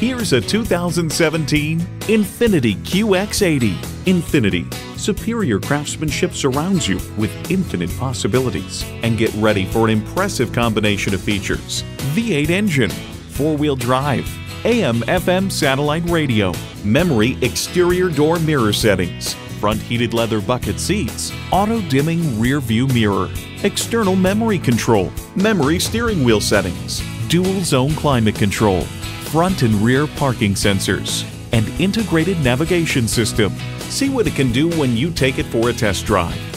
Here's a 2017 Infiniti QX80. Infiniti, superior craftsmanship surrounds you with infinite possibilities. And get ready for an impressive combination of features. V8 engine, four-wheel drive, AM FM satellite radio, memory exterior door mirror settings, front heated leather bucket seats, auto dimming rear view mirror, external memory control, memory steering wheel settings, dual zone climate control, front and rear parking sensors, and integrated navigation system. See what it can do when you take it for a test drive.